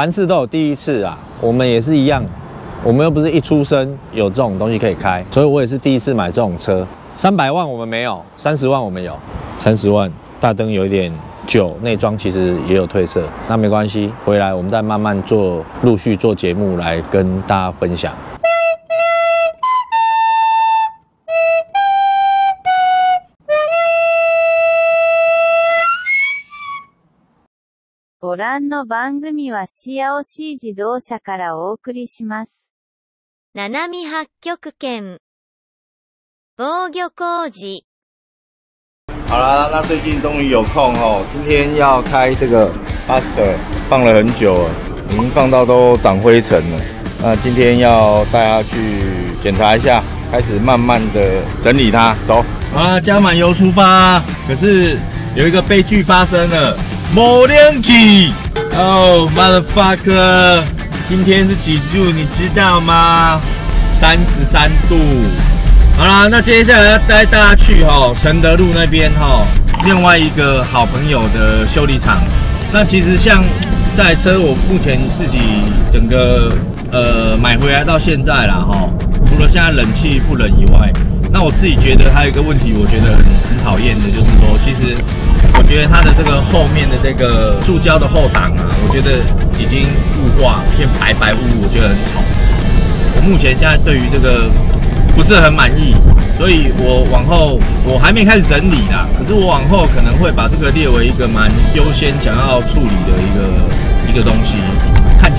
凡事都有第一次啊，我们也是一样，我们又不是一出生有这种东西可以开，所以我也是第一次买这种车。三百万我们没有，三十万我们有，三十万大灯有一点旧，内装其实也有褪色，那没关系，回来我们再慢慢做，陆续做节目来跟大家分享。ご覧の番組はシアオシー自動車からお送りします。七海八極拳。防御工事。好啦，那最近终于有空哦，今天要开这个 Buster，放了很久了，已经放到都长灰尘了。那今天要大家去检查一下，开始慢慢的整理它。走，啊，加满油出发。可是有一个悲剧发生了。某天气哦，motherfucker，今天是几度？你知道吗？三十三度。好啦，那接下来要带大家去哈承德路那边哈，另外一个好朋友的修理厂。那其实像这台车，我目前自己整个呃买回来到现在啦哈，除了现在冷气不冷以外，那我自己觉得还有一个问题，我觉得很很讨厌的，就是说其实。我觉得它的这个后面的这个塑胶的后挡啊，我觉得已经雾化，变白白雾，我觉得很丑。我目前现在对于这个不是很满意，所以我往后我还没开始整理啦。可是我往后可能会把这个列为一个蛮优先想要处理的一个一个东西，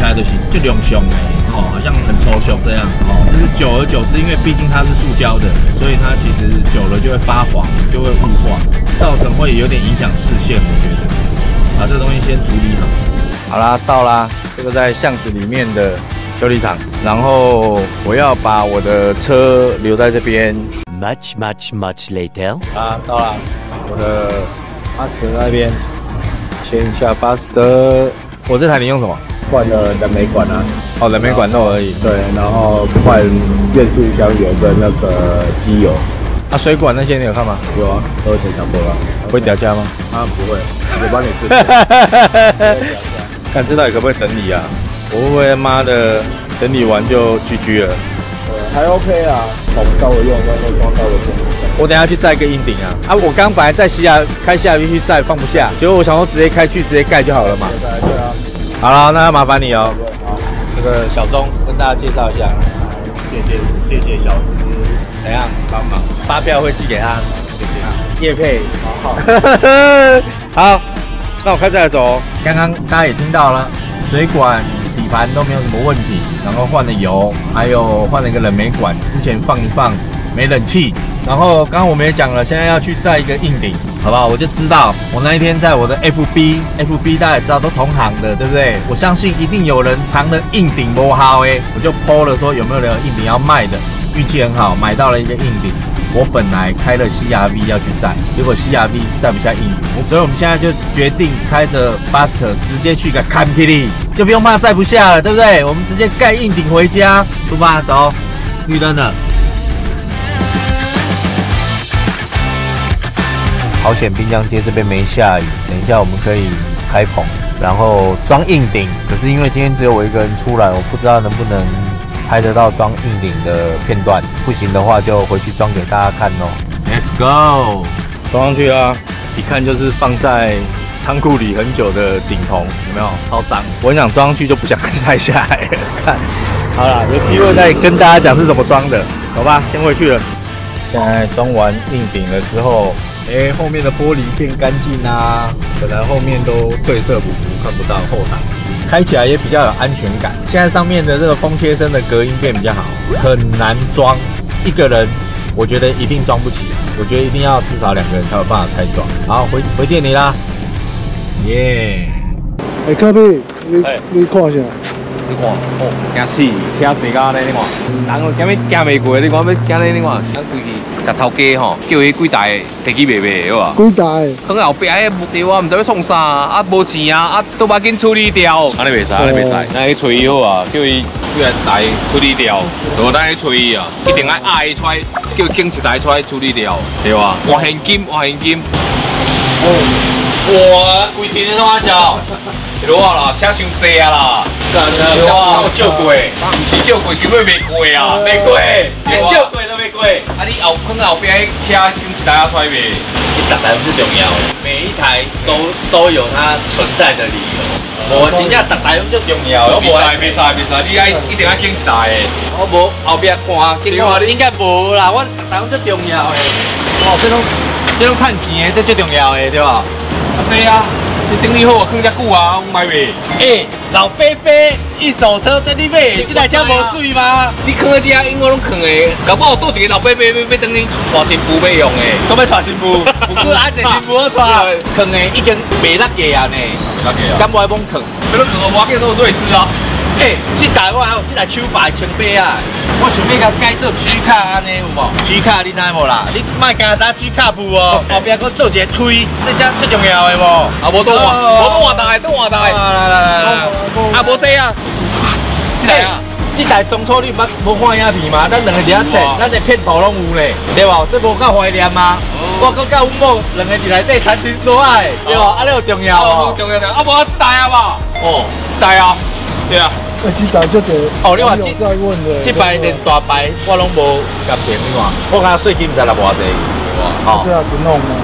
起来的形就两凶哎。哦，好像很抽象这样哦，就是久而久之，因为毕竟它是塑胶的，所以它其实久了就会发黄，就会雾化，造成会有点影响视线。我觉得，把这个东西先处理好。好啦，到啦，这个在巷子里面的修理厂，然后我要把我的车留在这边。Much much much later。啊，到啦，我的巴士那边，签一下巴士的。我这台你用什么？换了燃煤管啊，哦，燃煤管漏而已。对，然后换变速箱油跟那个机油。啊，水管那些你有看吗？有啊，都全抢过了。会掉价吗？啊，不会，我帮你试。看这到底可不可以整理啊？我会不会妈的整理完就 GG 了？还 OK 啊，找不到我用，那会装到我手我等下去载个硬顶啊！啊，我刚本来在西亚开西亚 V 去载放不下，结果我想说直接开去直接盖就好了嘛。对啊。好了，那要麻烦你哦。好，这个小钟跟大家介绍一下。谢谢谢谢小司，怎样帮忙？发票会寄给他。谢谢。叶佩，好。好，那我开始走。刚刚大家也听到了，水管、底盘都没有什么问题，然后换了油，还有换了一个冷媒管，之前放一放没冷气。然后刚刚我们也讲了，现在要去载一个硬顶，好不好？我就知道，我那一天在我的 FB，FB 大家也知道都同行的，对不对？我相信一定有人藏的硬顶不好哎，我就 PO 了说有没有人有硬顶要卖的，运气很好，买到了一个硬顶。我本来开了 CRV 要去载，结果 CRV 载不下硬顶，所以我们现在就决定开着 Buster 直接去个 Camry，就不用怕载不下了，对不对？我们直接盖硬顶回家，出发走，绿灯了。好险，滨江街这边没下雨。等一下我们可以开棚，然后装硬顶。可是因为今天只有我一个人出来，我不知道能不能拍得到装硬顶的片段。不行的话，就回去装给大家看哦。Let's go，装上去啊！一看就是放在仓库里很久的顶棚，有没有？超脏！我很想装上去，就不想拆下来。看好了，有机会再跟大家讲是怎么装的，好吧？先回去了。现在装完硬顶了之后。哎，后面的玻璃变干净啊！本来后面都褪色不符，看不到后挡，开起来也比较有安全感。现在上面的这个风贴身的隔音变比较好，很难装，一个人我觉得一定装不起，我觉得一定要至少两个人才有办法拆装。好，回回店里啦，耶！哎，科比，你你看一下。你看，哦，惊死，车最高咧，你看，人今日行未过，你看要今日你看，想规去甲头家吼，叫伊几台提起卖卖，好啊？几台？可能后壁迄木条啊，唔知要创啥，啊无钱啊，啊都把紧处理掉。安尼袂使，安尼袂使，那去催伊好啊，叫伊几台处理掉，无等去催伊啊，一定爱压伊出，叫伊拣一台出来处理掉，对吧？换现金，换现金。哦，哇，规天在哪叫？落啊啦，车伤济啊啦，哇，救过，不是救过，根本没过啊，没过，连救过都没过。啊，你后放后边车用一台出来未？一台台是重要的，每一台都都有它存在的理由。我真正逐台拢最重要的，我无使，袂使，袂使，你爱一定要拣一台的。我无后边看，结果应该无啦，我逐台拢最重要的。哦，这种这种看钱的，这最重要的，对吧？啊，对啊。你整理好我，坑遮久啊，买未？哎，老飞飞，一手车真你买，这台车无水吗？你坑在遮，因为拢坑的，搞不好多一个老飞飞要要等你娶新妇要用的，都要娶新妇，不过啊，这新妇好带，坑的已经袂落价啊呢，袂落价啊，敢不爱帮坑？没得坑啊，我见都瑞士啊。哎，这台我还有这台手牌清白啊！我想要甲改做 G 卡安尼有无？G 卡你知无啦？你卖加啥 G 卡布哦？后边搁做一个推，这只最重要的无？啊，无多换，无多换台，多换台。来来来来，啊，无这啊！这台啊，这台当初你捌无看影片嘛？咱两个伫遐切，咱的片头拢有咧，对无？这无够怀念吗？我搁甲阮某两个伫内底谈情说爱，对无？啊，你有重要哦，重要的。啊，无这台啊吧？哦，这台啊，对啊。这台就得哦，你话这这排连大牌我拢无甲平，你看，我讲税金唔知来偌济，哇，这样子弄吗？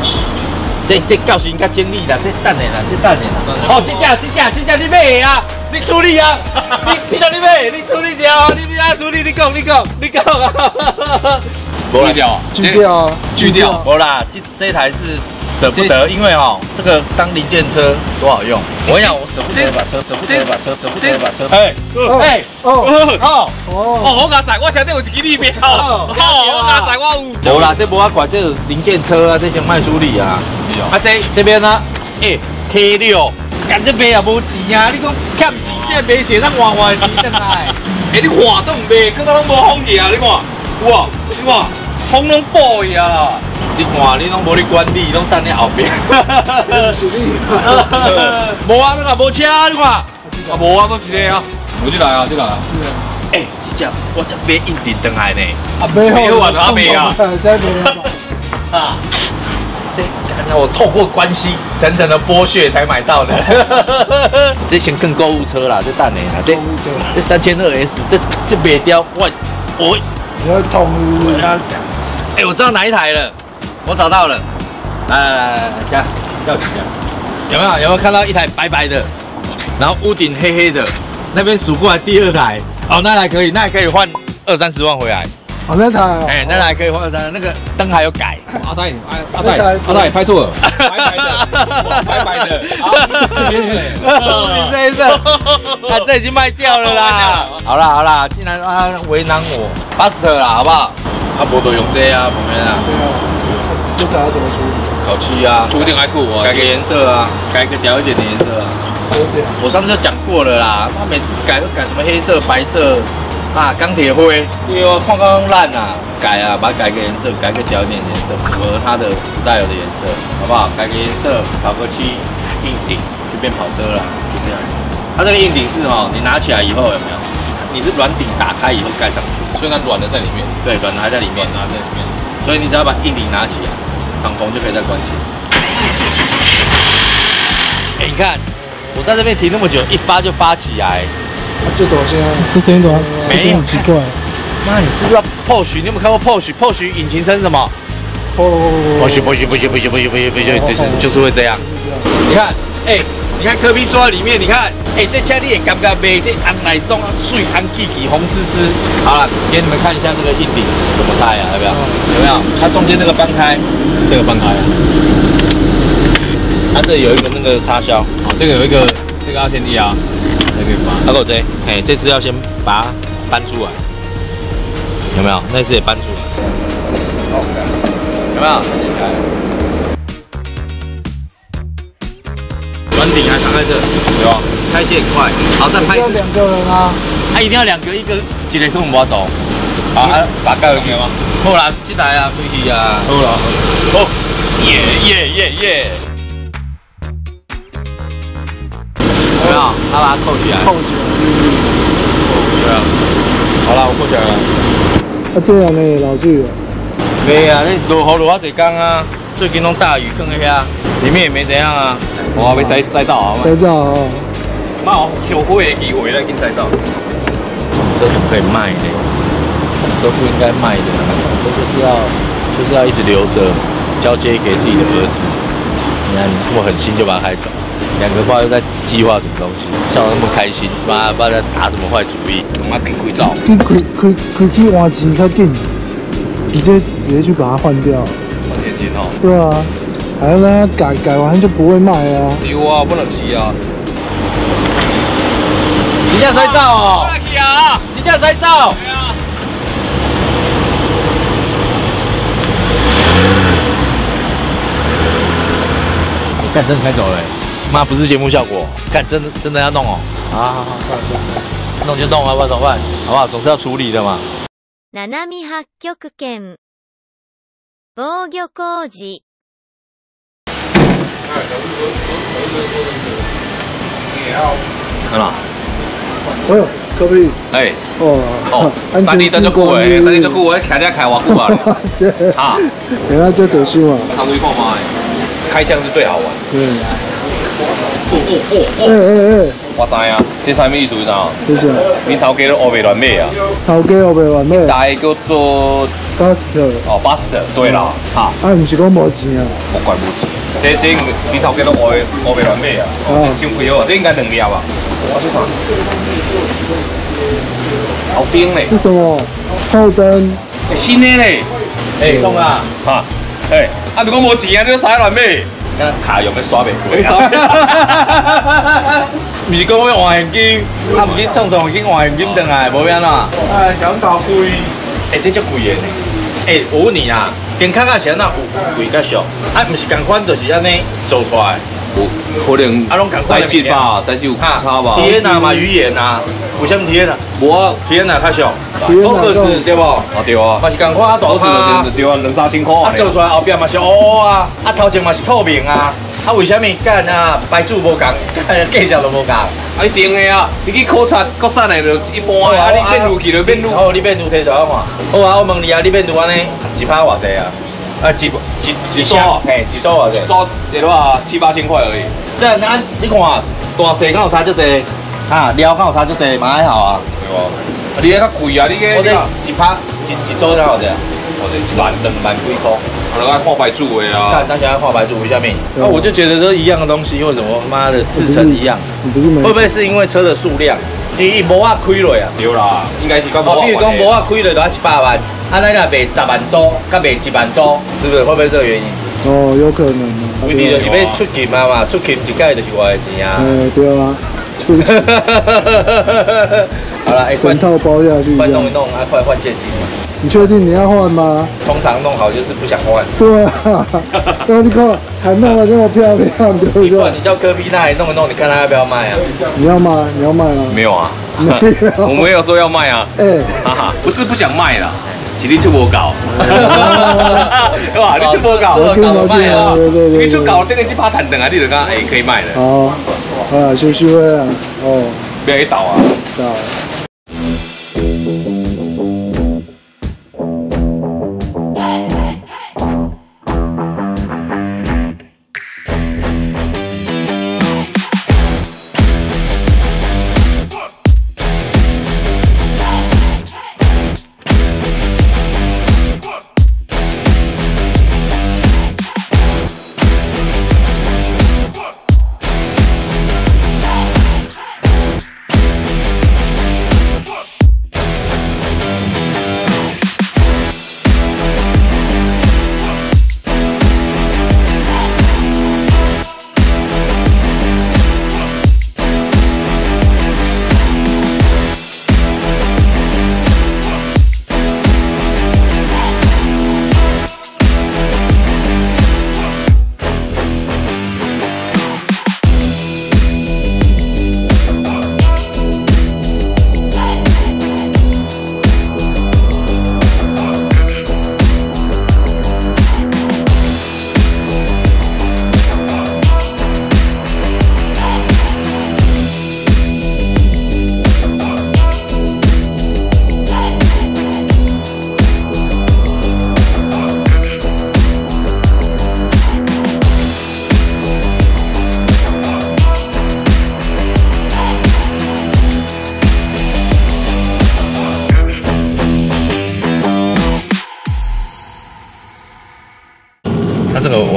这这教训较精力啦，这等下啦，这等下啦。哦，这只这只这只你买啊？你处理啊？你这只你买？你处理掉啊？你你啊处理？你讲你讲你讲啊？无啦掉，锯掉，锯掉，无啦，这这台是。舍不得，因为哦，这个当零件车多好用。我想，我舍不得把车，舍不得把车，舍不得把车。哎，哎，哦，哦，哦，我刚才我前面有一支立标，哦，我刚才我有。无啦，这无法管，这零件车啊，这些卖处理啊。啊，这这边呢？哎，K 六，干这边也无钱啊！你讲欠钱，这边写上换换钱上来。哎，你换都唔卖，刚刚拢无风气啊！你看，哇，你看，风拢爆呀！你看，你拢无你管理，拢等你后边。无啊，那个无车，你看。啊，无啊，都一个啊。我这来啊，这来啊。哎，这只我这买印度回来呢。啊，买好啊，阿妹啊。啊。这，那我透过关系，层层的剥削才买到的。这先更购物车啦，这大年啦，这这三千二 S，这这别雕，我我。你要统一。哎，我知道哪一台了。我找到了，来来来来，加叫几下，有没有？有没有看到一台白白的，然后屋顶黑黑的，那边数过来第二台，哦，那台可以，那还可以换二三十万回来，哦那台，哎那台可以换二三，那个灯还有改，阿泰，阿泰，阿泰拍错了，白白的，白白的，你这一阵，他这已经卖掉了啦，好啦好啦，竟然啊为难我，巴斯特啦好不好？阿伯都用这啊，旁边啊。这台要怎么处理？烤漆啊，涂点还酷啊，改个颜色啊，改个屌一点的颜色啊。我上次就讲过了啦，他每次改都改什么黑色、白色啊，钢铁灰，对哦，矿刚烂啊，改啊，把它改个颜色，改个屌一点颜色，符合它的不带有的颜色，好不好？改个颜色，烤个漆，硬顶就变跑车了，就这样。它这个硬顶是哦，你拿起来以后有没有？你是软顶打开以后盖上去，所以它软的在里面，对，软的还在里面，软的在里面，所以你只要把硬顶拿起来。敞篷就可以再关起。哎，你看，我在这边停那么久，一发就发起来。这多少钱？这声音多少？没有，奇怪。妈，你是不是要 Porsche？你有没有看过 Porsche？Porsche 引擎声什么？Porsche，Porsche，Porsche，Porsche，Porsche，Porsche，就是就是会这样。你看，哎，你看科比坐在里面，你看，哎，这家你也感觉没这安奶中水安气气红滋滋。好了，给你们看一下这个硬顶怎么拆啊？要不要？有没有？它中间那个搬开。这个搬开啊，它这里有一个那个插销，哦，这个有一个，这个要先压才可以搬。阿狗这，哎，这只要先把它搬出来，有没有？那只也搬出来，有没有？还藏在这，有啊，拆卸很快。好，再拍。要两个人啊？他一定要两个，一个一个根本不懂。好，把盖回去吗？好啦，这台啊，飞机啊，好啦，好，耶耶耶耶！有没有？他把它扣起来，扣起来，扣起来。好啦，我扣起来了。啊，这样呢，老巨啊？没啊，你落雨落啊，济工啊，最近拢大雨，坑一下，里面也没怎样啊。我要再再造啊，再造啊。冒小灰的机会来，紧再走。这种车怎么可以卖呢？这种车不应该卖的，这就是要就是要一直留着，交接给自己的儿子。你看你这么狠心就把它开走，两个爸又在计划什么东西，笑得那么开心，妈不知道在打什么坏主意。妈紧开走，跟开开开去换钱较紧，直接直接去把它换掉。对啊，还要让它改改完就不会卖啊。丢啊，不能骑啊。你这才造哦，去啊！你这才照。干真的开走了欸，妈不是节目效果，干真的真的要弄哦。好好好，算了算了，弄就弄啊，不然怎么办？好不好？总是要处理的嘛。防御工事看了？哎呦，可不可以？哎，哦哦，安等你等足久全事故诶，等你足久诶，徛遮开偌久啊？哇塞！啊，人家这走秀啊，看威看嘛诶，开枪是最好玩。对，哦哦哦哦哦，我知啊，这啥物意思你知道？谢谢。恁头家都黑白乱买啊，头家后边完咩大个叫做？Buster，哦 Buster，对啦，哈，啊，不是讲无钱啊？我怪不起。这这恁头家都黑黑白乱买啊，哦，这真贵哦，这应该两粒吧？我是啥？好冰嘞，是什么？后灯。新的嘞，哎，中啊！哈，哎，啊，如果无钱啊，你都啥乱买？那卡用要刷袂过没刷不是讲要换现金，啊，唔去创创去换现金回来，无变啦。哎，想搞贵。哎，这足贵的呢。哎，我问你啊，健康啊是安那有贵较俗？啊，唔是共款，就是安尼做出来。可能啊，拢共款再进吧，再就有差吧。天啊嘛，语言啊，有啥物天啊？无天啊较俗，都可是对不？啊对啊，嘛是共款啊，大都卡是对啊，两三千块啊，呢。做出来后壁嘛是乌乌啊，啊头前嘛是透明啊，啊为什么干啊牌子无共，干计价都无共？啊，一定的啊，你去考察国产的就一般的啊，你变路去就变路。好，你变路摕出来看。好啊，我问你啊，你变路安尼一拍偌济啊？啊，一一一箱，嘿，一组偌济？做这多啊七八千块而已。这样啊，你看大细敢有差这济？啊，料敢有差这济？嘛还好啊。对哦，啊你那较贵啊，你我这个一拍一一组才偌济？我这一万两万几块。啊，那看牌子的啊。看他想要画白柱为什么？对那我就觉得都一样的东西，为什么妈的制成一样？你不是没会不会是因为车的数量？你无法开落啊？对啦，应该是较哦，比如讲无啊。法开落就要一百万，啊，那若卖十万组，甲卖一万组，是不是？会不会这个原因？哦，有可能啊。问题就是要出勤啊嘛，出勤一届就是我的钱啊。哎，对啊，出 去好了，哎，快整套包下去快弄一。弄，啊，快换现金嘛。你确定你要换吗？通常弄好就是不想换。对啊，那你看还弄得这么漂亮，对不对你？你叫科比那里弄一弄，你看他要不要卖啊？你要吗？你要卖吗？没有啊，没有 我没有说要卖啊。哎，哈哈，不是不想卖啦，是你出我搞，哦对吧？你出我搞，我跟我跟啊。你出搞，这个去拍坦等啊，你就讲哎可以卖了，好，好了，休息会啊。哦，不要去倒啊。到。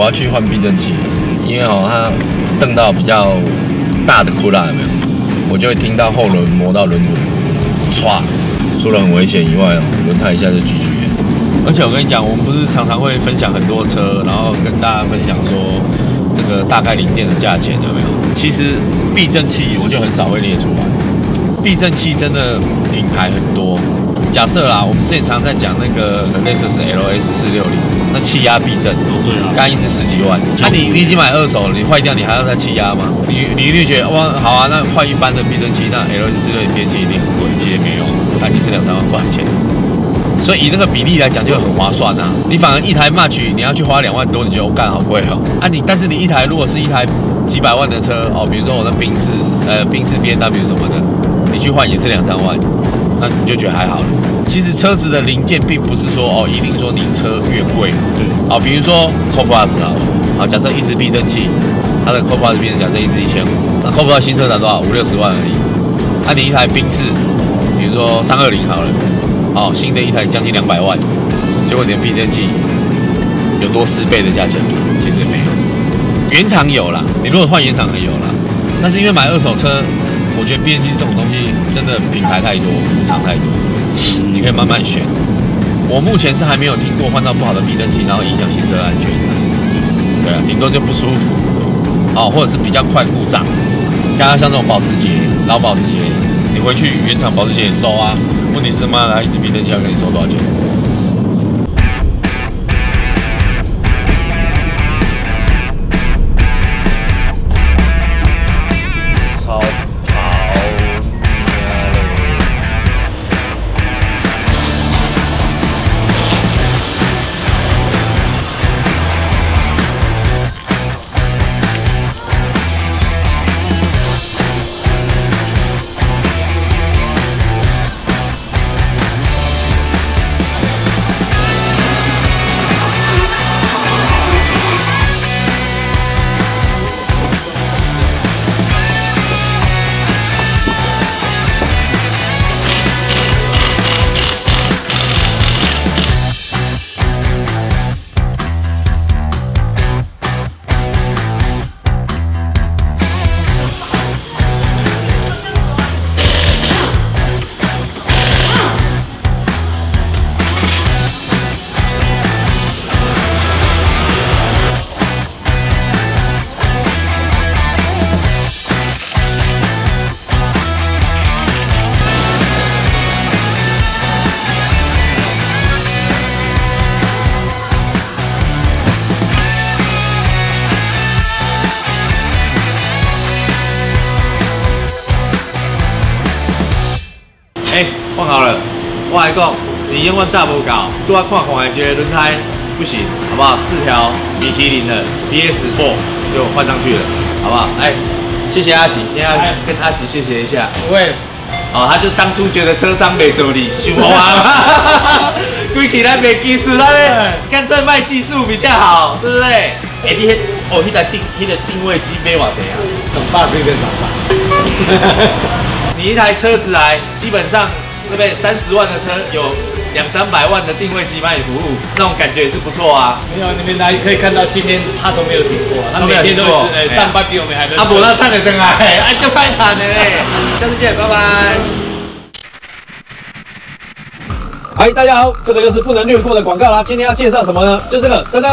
我要去换避震器，因为哦它蹬到比较大的库拉有没有？我就会听到后轮磨到轮毂，歘，除了很危险以外哦，轮胎一下就 GG 了。而且我跟你讲，我们不是常常会分享很多车，然后跟大家分享说这个大概零件的价钱有没有？其实避震器我就很少会列出来，避震器真的品牌很多。假设啦，我们之前常常在讲那个类似是 LS 四六零，那气压避震，对啊，刚一直十几万，那、你你已经买二手了，你坏掉你还要再气压吗？你你一定觉得哇好啊，那换一般的避震器，那 LS 四六零变器一定很贵，其实没有，它其实两三万块钱。所以以那个比例来讲就很划算啊！你反而一台 March 你要去花两万多，你觉得我干好贵哦啊你但是你一台如果是一台几百万的车哦，比如说我的宾士呃宾士 B N W 什么的，你去换也是两三万，那你就觉得还好了。其实车子的零件并不是说哦一定说你车越贵，对，好，比如说 c o p l u s 啊，好，假设一支避震器，它的 c o p l u s 避震假设一支一千五，那 c o p l u s 新车才多少？五六十万而已。那、你一台宾士，比如说三二零好了。哦，新的一台将近两百万，结果你的避震器有多四倍的价钱吗？其实也没有，原厂有啦，你如果换原厂的有啦，但是因为买二手车，我觉得避震器这种东西真的品牌太多，副厂太多，你可以慢慢选。我目前是还没有听过换到不好的避震器，然后影响行车安全。对啊，顶多就不舒服，哦，或者是比较快故障。刚刚像这种保时捷，老保时捷，你回去原厂保时捷也收啊。问题是妈的，他一支避震器要跟你收多少钱？几千万炸不搞，都要看看还觉得轮胎不行，好不好？四条米其林的 BS Four 就换上去了，好不好？哎、谢谢阿吉，今天要跟阿吉谢谢一下。不会，哦，他就当初觉得车商没走你，想我啊，归起来没技术，他呢干脆卖技术比较好，对不对？哎、你那哦，那台定那个定位机买偌济啊？很棒这个想法。你一台车子来，基本上对不对？三十万的车有两三百万的定位机帮你服务，那种感觉也是不错啊。没有，你们来可以看到，今天他都没有停过，他每天都有上班比我们还认真。阿伯那探了灯啊，哎，就拍他的嘞。下次见，拜拜。嗨，大家好，这个又是不能略过的广告啦。今天要介绍什么呢？就这个噔噔，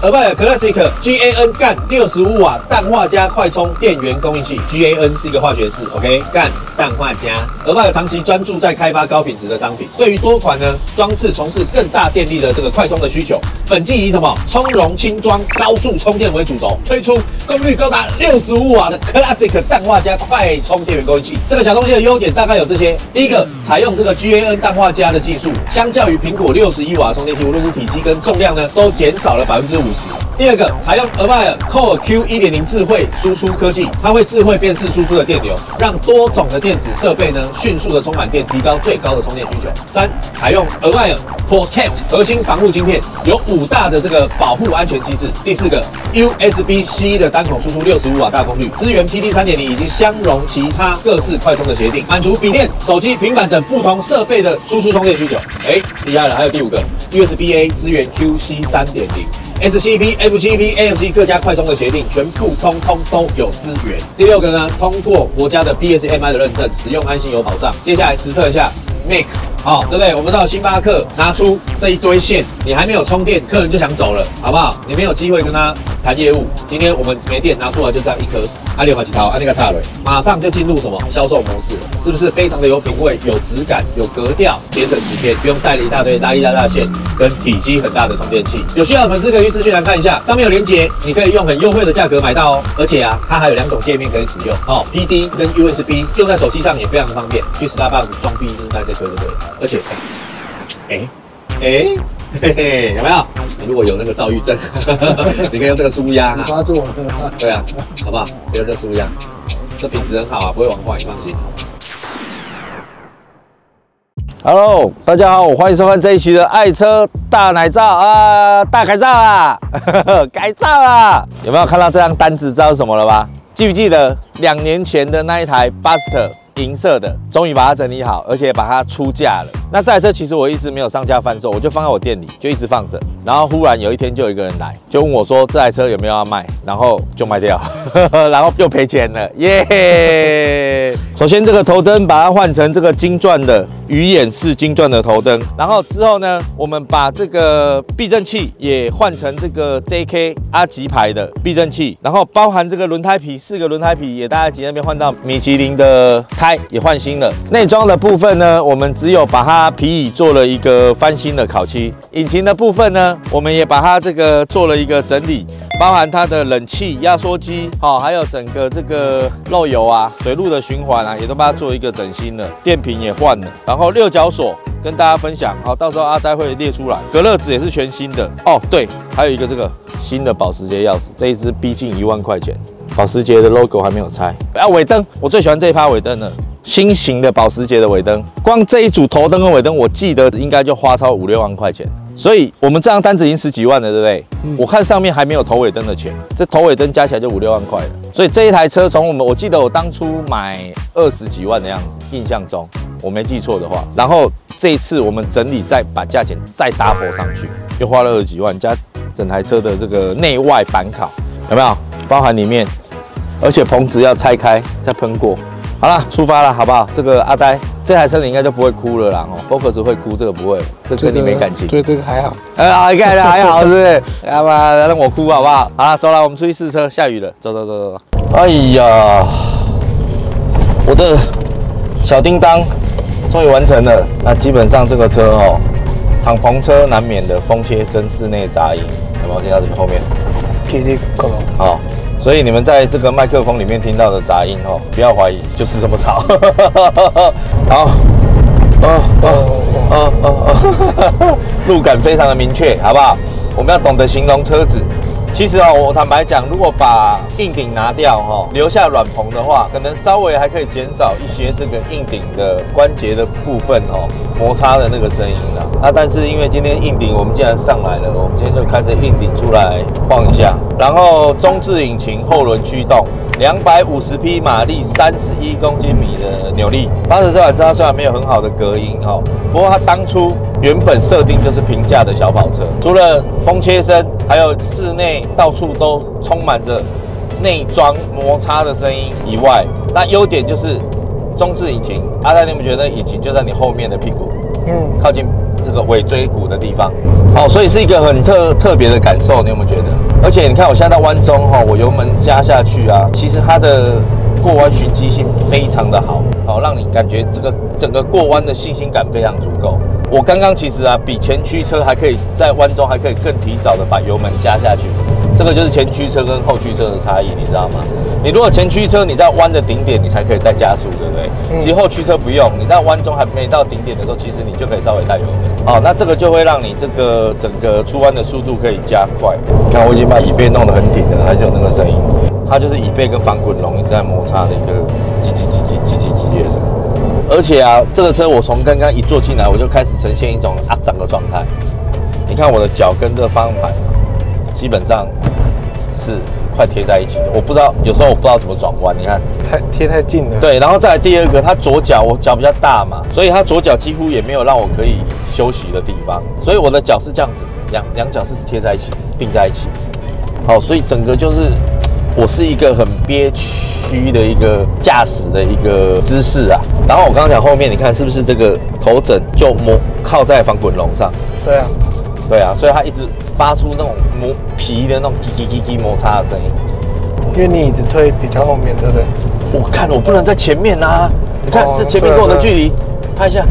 尔拜尔 Classic GAN 干六十五瓦氮化镓快充电源供应器。GAN 是一个化学式，OK，干氮化镓。尔拜尔长期专注在开发高品质的商品，对于多款呢装置从事更大电力的这个快充的需求，本季以什么充容轻装、高速充电为主轴，推出功率高达六十五瓦的 Classic 氮化镓快充电源供应器。这个小东西的优点大概有这些：第一个，采用这个 GAN 氮化镓的技术，相较于苹果六十一瓦充电器，无论是体积跟重量呢，都减少了百分之五十。第二个，采用 Avaya Core Q 一点零智慧输出科技，它会智慧辨识输出的电流，让多种的电子设备呢迅速的充满电，提高最高的充电需求。三，采用 Avaya Protect 核心防护晶片，有五大的这个保护安全机制。第四个，USB C 的单孔输出六十五瓦大功率，支援 PD 三点零以及相容其他各式快充的协定，满足笔电、手机、平板等不同设备的输出充电需求。哎，厉害了，还有第五个，USB A 支援 QC 三点零。SCP、FCP、AMG 各家快充的协定，全部通通都有资源。第六个呢，通过国家的 BSMI 的认证，使用安心有保障。接下来实测一下 Make。好，对不对？我们到星巴克拿出这一堆线，你还没有充电，客人就想走了，好不好？你没有机会跟他谈业务。今天我们没电拿出来就这样一颗，阿六把几套，按那个叉蕊，马上就进入什么销售模式了？是不是非常的有品味、有质感、有格调？节省几天，不用带了一大堆拉力拉大线跟体积很大的充电器。有需要的粉丝可以去资讯栏看一下，上面有链接，你可以用很优惠的价格买到哦。而且啊，它还有两种界面可以使用哦，PD 跟 USB，用在手机上也非常的方便。去 Starbucks 装逼就是带这颗就对了。而且，哎，哎，嘿嘿，有没有？你如果有那个躁郁症，你可以用这个舒压哈。发作了。对啊，好不好？用这个舒压，这品质很好啊，不会玩坏，你放心。Hello，大家好，欢迎收看这一期的爱车大奶照啊，大改造啦，改造啦！有没有看到这张单子？知道是什么了吧？记不记得两年前的那一台 Buster？银色的，终于把它整理好，而且把它出价了。那这台车其实我一直没有上架贩售，我就放在我店里，就一直放着。然后忽然有一天就有一个人来，就问我说这台车有没有要卖，然后就卖掉，然后又赔钱了，耶！首先这个头灯把它换成这个金钻的鱼眼式金钻的头灯，然后之后呢，我们把这个避震器也换成这个 JK 阿吉牌的避震器，然后包含这个轮胎皮，四个轮胎皮也大家吉那边换到米其林的。胎也换新了，内装的部分呢，我们只有把它皮椅做了一个翻新的烤漆。引擎的部分呢，我们也把它这个做了一个整理，包含它的冷气、压缩机，好，还有整个这个漏油啊、水路的循环啊，也都把它做一个整新了。电瓶也换了，然后六角锁跟大家分享，好，到时候阿呆会列出来。隔热纸也是全新的哦，对，还有一个这个新的保时捷钥匙，这一支逼近一万块钱。保时捷的 logo 还没有拆啊！尾灯，我最喜欢这一趴尾灯了，新型的保时捷的尾灯，光这一组头灯跟尾灯，我记得应该就花超五六万块钱。所以我们这张单子已经十几万了，对不对？我看上面还没有头尾灯的钱，这头尾灯加起来就五六万块了。所以这一台车从我们，我记得我当初买二十几万的样子，印象中我没记错的话。然后这一次我们整理再把价钱再 double 上去，又花了二十几万，加整台车的这个内外板烤，有没有？包含里面。而且棚子要拆开再喷过。好了，出发了，好不好？这个阿呆，这台车你应该就不会哭了啦。哦，Focus 会哭，这个不会，这跟你没感情。对，这个还好。哎，你看还好是不是？要不然让我哭好不好？好了，走了，我们出去试车。下雨了，走走走走走。哎呀，我的小叮当终于完成了。那基本上这个车哦，敞篷车难免的风切声、室内杂音，有没有听到这个后面？霹雳恐龙。好。所以你们在这个麦克风里面听到的杂音哦，不要怀疑，就是这么吵。好，哦哦哦哦哦，路感非常的明确，好不好？我们要懂得形容车子。其实啊，我坦白讲，如果把硬顶拿掉哈，留下软棚的话，可能稍微还可以减少一些这个硬顶的关节的部分哦，摩擦的那个声音啊。啊，但是因为今天硬顶我们既然上来了，我们今天就开着硬顶出来晃一下，然后中置引擎后轮驱动。两百五十匹马力，三十一公斤米的扭力。八十这款车虽然没有很好的隔音哈，不过它当初原本设定就是平价的小跑车，除了风切声，还有室内到处都充满着内装摩擦的声音以外，那优点就是中置引擎。阿泰，你们觉得引擎就在你后面的屁股，嗯，靠近。这个尾椎骨的地方，好，所以是一个很特特别的感受，你有没有觉得？而且你看我现在在弯中哈，我油门加下去啊，其实它的过弯循迹性非常的好，好让你感觉这个整个过弯的信心感非常足够。我刚刚其实啊，比前驱车还可以在弯中还可以更提早的把油门加下去。这个就是前驱车跟后驱车的差异，你知道吗？你如果前驱车你在弯的顶点，你才可以再加速，对不对？其实后驱车不用，你在弯中还没到顶点的时候，其实你就可以稍微带油门。哦，那这个就会让你这个整个出弯的速度可以加快。看我已经把椅背弄得很挺了，还是有那个声音。它就是椅背跟防滚笼一直在摩擦的一个而且啊，这个车我从刚刚一坐进来，我就开始呈现一种阿长的状态。你看我的脚跟这个方向盘。基本上是快贴在一起的，我不知道有时候我不知道怎么转弯，你看太贴太近了。对，然后再来第二个，它左脚我脚比较大嘛，所以它左脚几乎也没有让我可以休息的地方，所以我的脚是这样子，两两脚是贴在一起。并在一起。好，所以整个就是我是一个很憋屈的一个驾驶的一个姿势啊。然后我刚刚讲后面，你看是不是这个头枕就磨靠在防滚笼上？对啊，对啊，所以它一直发出那种磨皮的那种叽叽叽叽摩擦的声音。因为你一直推比较后面，对不对？我看我不能在前面啊！你看哦这前面跟我的距离，拍一下，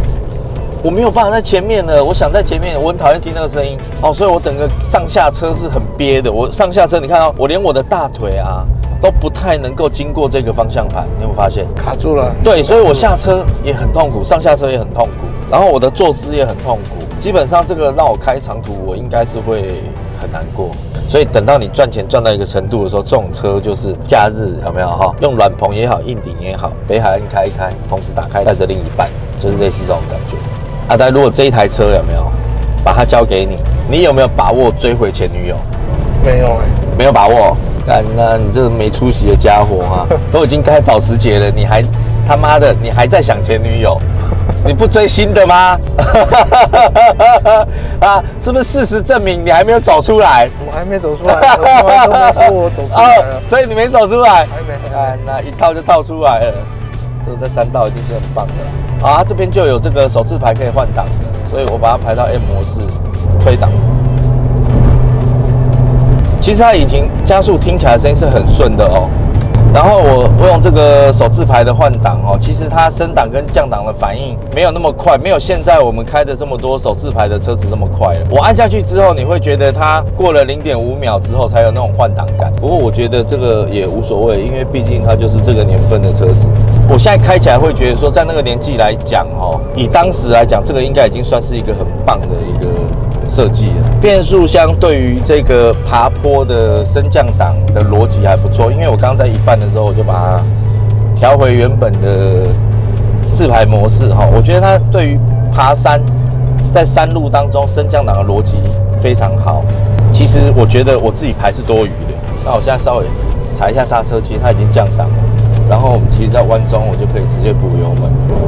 我没有办法在前面了。我想在前面，我很讨厌听那个声音哦，所以我整个上下车是很憋的。我上下车，你看到、我连我的大腿啊都不太能够经过这个方向盘，你有没有发现？卡住了。对，所以我下车也很痛苦，上下车也很痛苦，然后我的坐姿也很痛苦。基本上这个让我开长途，我应该是会很难过。所以等到你赚钱赚到一个程度的时候，这种车就是假日有没有哈？用软棚也好，硬顶也好，北海岸开一开，同时打开带着另一半，就是类似这种感觉。阿呆，如果这一台车有没有把它交给你，你有没有把握追回前女友？没有哎、没有把握，干那你这个没出息的家伙哈、都已经开保时捷了，你还他妈的你还在想前女友？你不追新的吗？啊，是不是事实证明你还没有走出来？我还没走出来，我从来都没说我走出来了。所以你没走出来。还没啊，那一套就套出来了。这个在三道一定是很棒的啊，这边就有这个手自排可以换挡的，所以我把它排到 M 模式推档。其实它引擎加速听起来声音是很顺的哦。然后我我用这个手自排的换挡哦，其实它升档跟降档的反应没有那么快，没有现在我们开的这么多手自排的车子这么快了。我按下去之后，你会觉得它过了零点五秒之后才有那种换挡感。不过我觉得这个也无所谓，因为毕竟它就是这个年份的车子。我现在开起来会觉得说，在那个年纪来讲哦，以当时来讲，这个应该已经算是一个很棒的一个设计了。变速箱对于这个爬坡的升降档的逻辑还不错，因为我刚刚在一半的时候我就把它调回原本的自排模式哈，我觉得它对于爬山在山路当中升降档的逻辑非常好。其实我觉得我自己排是多余的，那我现在稍微踩一下刹车，其实它已经降档了。然后我们其实，在弯中我就可以直接补油门。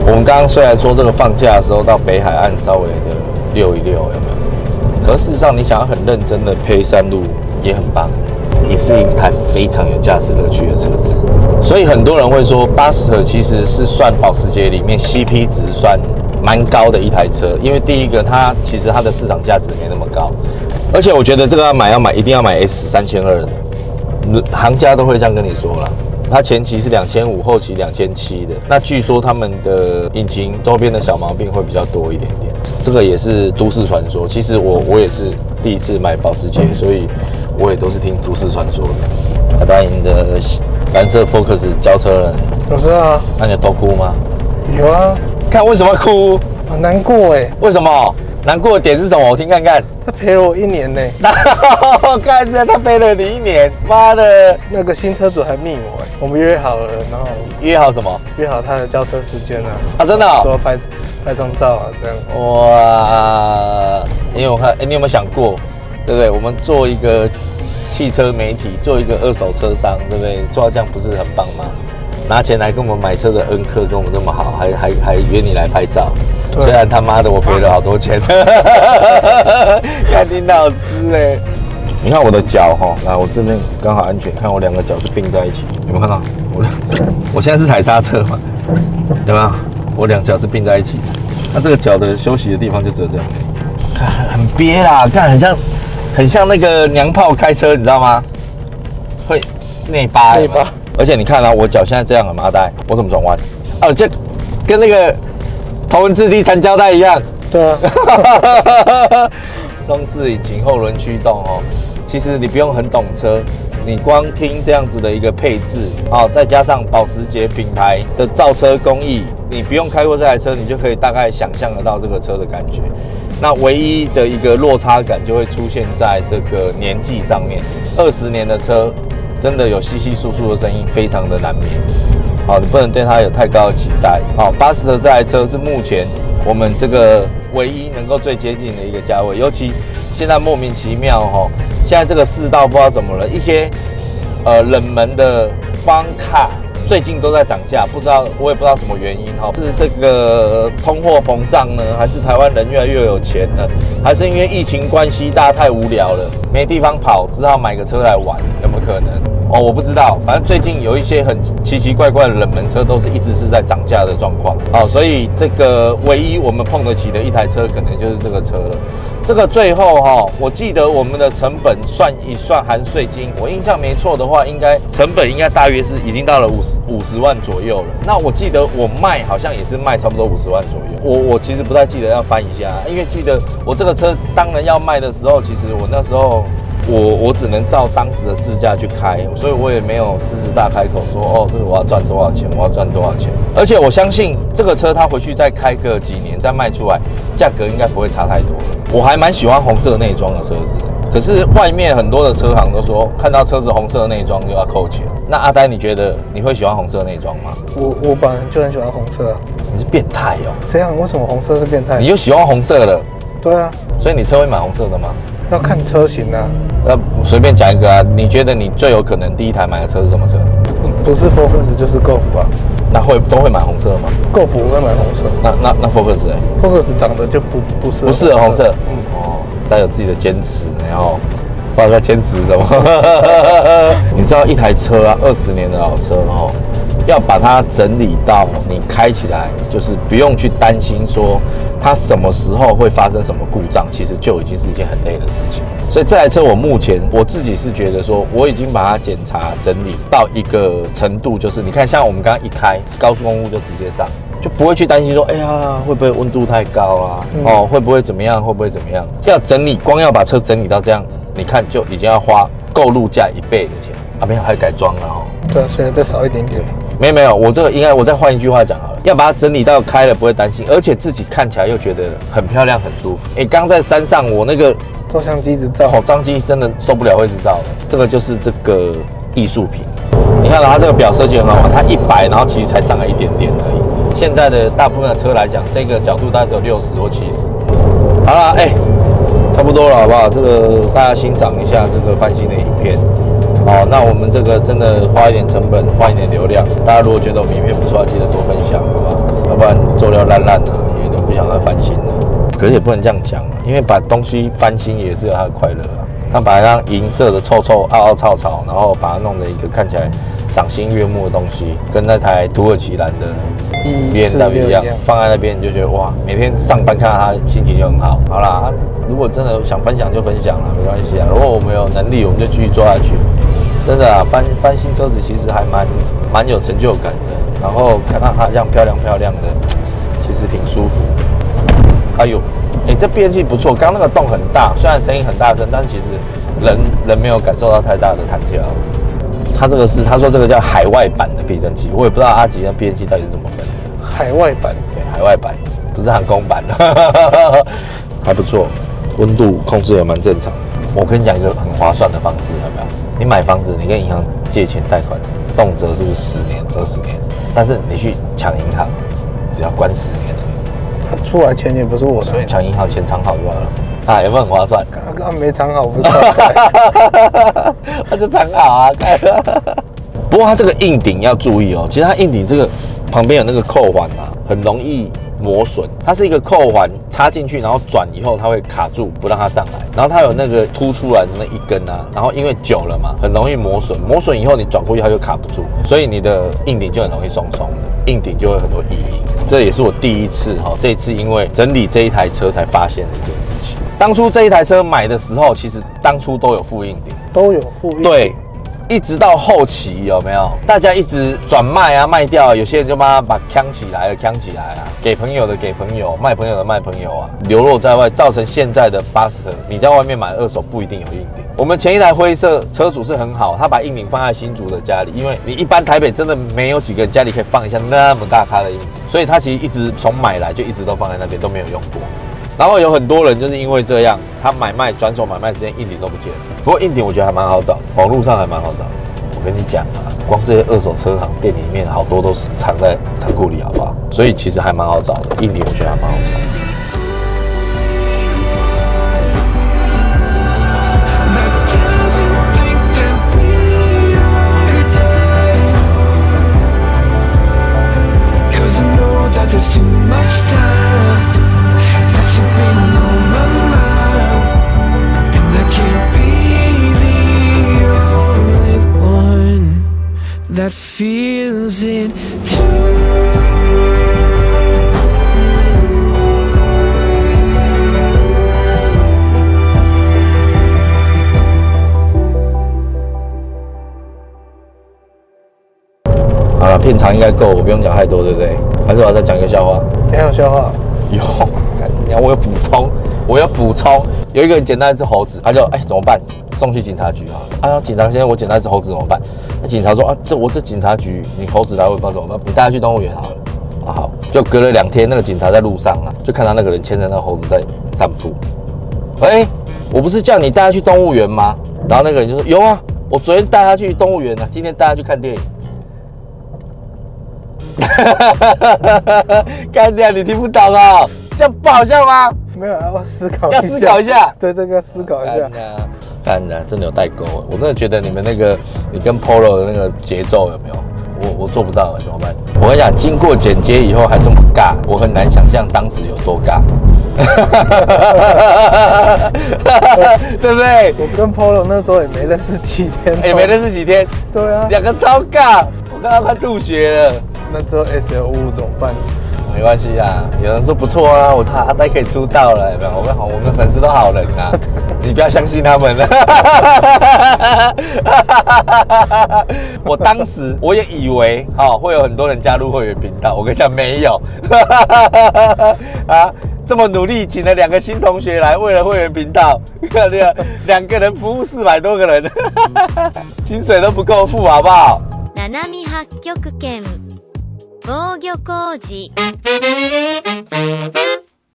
我们刚刚虽然说这个放假的时候到北海岸稍微的溜一溜，有没有？可事实上，你想要很认真的配山路也很棒，也是一台非常有驾驶乐趣的车子。所以很多人会说，巴斯特其实是算保时捷里面 CP 值算蛮高的一台车，因为第一个它其实它的市场价值没那么高，而且我觉得这个要买要买一定要买 S 三千二的，行家都会这样跟你说了。它前期是两千五，后期两千七的。那据说他们的引擎周边的小毛病会比较多一点点，这个也是都市传说。其实我我也是第一次买保时捷，所以我也都是听都市传说的。阿达你的蓝色 Focus 交车了，我知道啊，那你有偷哭吗？有啊，看为什么哭？很难过哎，为什么？难过的点是什么？我听看看。他陪了我一年呢。看着他陪了你一年，妈的！那个新车主还密我哎，我们约好了，然后约好什么？约好他的交车时间啊，啊，真的哦、说拍拍张照啊这样。哇！因为我看，哎、你有没有想过，对不对？我们做一个汽车媒体，做一个二手车商，对不对？做到这样不是很棒吗？拿钱来跟我们买车的恩客跟我们这么好，还还还约你来拍照，对虽然他妈的我赔了好多钱，看你老师哎！你看我的脚哈，来我这边刚好安全，看我两个脚是并在一起，有没有看到？我两，我现在是踩刹车嘛，有没有？我两脚是并在一起，那这个脚的休息的地方就只有这样，看很憋啦，看很像很像那个娘炮开车，你知道吗？会内八，内八而且你看啊，我脚现在这样了嘛，阿呆，我怎么转弯？哦，这跟那个头文字 D 缠胶带一样。对啊，中置引擎后轮驱动哦，其实你不用很懂车，你光听这样子的一个配置哦，再加上保时捷品牌的造车工艺，你不用开过这台车，你就可以大概想象得到这个车的感觉。那唯一的一个落差感就会出现在这个年纪上面，二十年的车真的有稀稀疏疏的声音，非常的难免。好，你不能对它有太高的期待。好，巴斯特这台车是目前我们这个唯一能够最接近的一个价位，尤其现在莫名其妙哈、现在这个世道不知道怎么了，一些呃冷门的方卡最近都在涨价，不知道我也不知道什么原因哈，是这个通货膨胀呢，还是台湾人越来越有钱了，还是因为疫情关系大家太无聊了，没地方跑，只好买个车来玩，有没有可能？哦，我不知道，反正最近有一些很奇奇怪怪的冷门车，都是一直是在涨价的状况。哦，所以这个唯一我们碰得起的一台车，可能就是这个车了。这个最后哈，我记得我们的成本算一算含税金，我印象没错的话，应该成本应该大约是已经到了五十五十万左右了。那我记得我卖好像也是卖差不多五十万左右。我我其实不太记得要翻一下，因为记得我这个车当然要卖的时候，其实我那时候。我我只能照当时的市价去开，所以我也没有狮子大开口说哦，这个我要赚多少钱，我要赚多少钱。而且我相信这个车它回去再开个几年再卖出来，价格应该不会差太多了。我还蛮喜欢红色内装的车子，可是外面很多的车行都说看到车子红色内装就要扣钱。那阿呆，你觉得你会喜欢红色内装吗？我我本来就很喜欢红色，你是变态哦？这样为什么红色是变态？你又喜欢红色了？对啊，所以你车会买红色的吗？要看车型啊，那随便讲一个啊，你觉得你最有可能第一台买的车是什么车？不是 Focus 就是 Golf 啊。那会都会买红色吗？Golf 我会买红色。那那那 Focus 哎？Focus 长得就不不适不适合红色。嗯哦，带有自己的坚持，然后不知道在坚持什么。你知道一台车啊，二十年的老车哦。要把它整理到你开起来，就是不用去担心说它什么时候会发生什么故障，其实就已经是一件很累的事情。所以这台车我目前我自己是觉得说，我已经把它检查整理到一个程度，就是你看，像我们刚刚一开高速公路就直接上，就不会去担心说，哎呀会不会温度太高啊？哦会不会怎么样？会不会怎么样？要整理，光要把车整理到这样，你看就已经要花购入价一倍的钱啊！没有还改装了哦。对，所以再少一点点。没有没有，我这个应该我再换一句话讲好了，要把它整理到开了不会担心，而且自己看起来又觉得很漂亮很舒服。哎，刚在山上我那个照相机一直照，好张机真的受不了会一直照的。这个就是这个艺术品，你看它这个表设计很好玩，它一百，然后其实才上来一点点而已。现在的大部分的车来讲，这个角度大概只有六十或七十。好了，哎，差不多了好不好？这个大家欣赏一下这个翻新的影片。好，那我们这个真的花一点成本，花一点流量。大家如果觉得我们影片不错，记得多分享，好吧？要不然做料烂烂的，有点不想再翻新了。可是也不能这样讲啊，因为把东西翻新也是有它的快乐啊。他把它让银色的臭臭、凹凹槽槽，然后把它弄了一个看起来赏心悦目的东西，跟那台土耳其蓝的 B N W 一样，放在那边你就觉得哇，每天上班看到它心情就很好。好啦，如果真的想分享就分享了，没关系啊。如果我们有能力，我们就继续做下去。真的啊，翻翻新车子其实还蛮蛮有成就感的，然后看到它这样漂亮漂亮的，其实挺舒服。哎呦，哎，这变气不错，刚那个洞很大，虽然声音很大声，但其实人人没有感受到太大的弹跳。他这个是他说这个叫海外版的避震器，我也不知道阿吉那变气到底是怎么分的。海外版，对，海外版不是航空版，还不错，温度控制也蛮正常。我跟你讲一个很划算的方式，有没有？你买房子，你跟银行借钱贷款，动辄是不是十年、二十年？但是你去抢银行，只要关十年了。他出来钱也不是我的，所以抢银行钱藏好就好了。啊，有没有很划算？刚刚没藏好，不是？他就藏好啊。不过它这个硬顶要注意哦，其实它硬顶这个旁边有那个扣环啊，很容易。磨损，它是一个扣环插进去，然后转以后它会卡住，不让它上来。然后它有那个凸出来的那一根啊，然后因为久了嘛，很容易磨损。磨损以后你转过去它就卡不住，所以你的硬顶就很容易松松的，硬顶就会很多异音。这也是我第一次哈，这一次因为整理这一台车才发现的一件事情。当初这一台车买的时候，其实当初都有附硬顶，都有附硬对。一直到后期有没有？大家一直转卖啊，卖掉，有些人就帮他把扛起来了，扛起来啊，给朋友的给朋友，卖朋友的卖朋友啊，流落在外，造成现在的巴斯特。你在外面买二手不一定有硬顶。我们前一台灰色车主是很好，他把硬顶放在新竹的家里，因为你一般台北真的没有几个人家里可以放一下那么大咖的硬顶，所以他其实一直从买来就一直都放在那边都没有用过。然后有很多人就是因为这样，他买卖转手买卖之间硬顶都不见。不过硬顶我觉得还蛮好找，网络上还蛮好找。我跟你讲啊，光这些二手车行店里面好多都是藏在仓库里，好不好？所以其实还蛮好找的，硬顶我觉得还蛮好找。That feels it too. “好了，片长应该够，我不用讲太多，对不对？还是我要再讲一个笑话？没有笑话，有，你看我有补充，我要补充。有一个人捡到一只猴子，他就哎怎么办？送去警察局啊！啊，警察先生，我捡到一只猴子怎么办？那警察说啊，这我这警察局，你猴子来我也不知道怎么办，你带他去动物园好了。啊好，就隔了两天，那个警察在路上啊，就看到那个人牵着那个猴子在散步。哎，我不是叫你带他去动物园吗？然后那个人就说有啊，我昨天带他去动物园了，今天带他去看电影。干掉你听不懂哦，这样不好笑吗？没有，要思考，要思考一下。对，这个要思考一下。看的真的有代沟，我真的觉得你们那个你跟 Polo 的那个节奏有没有？我我做不到，怎么办？我跟你讲，经过剪接以后还这么尬，我很难想象当时有多尬，对不对？我跟 Polo 那时候也没认识几天，也没认识几天。对啊，两个超尬，我看到快吐血了。那之后 S L 五怎么办？没关系啊，有人说不错啊，我他阿呆可以出道了，有没有？我们好，我们粉丝都好人啊，你不要相信他们了。我当时我也以为哦会有很多人加入会员频道，我跟你讲没有 啊，这么努力请了两个新同学来，为了会员频道，看这个两个人服务四百多个人，薪水都不够付，好不好？防御工事。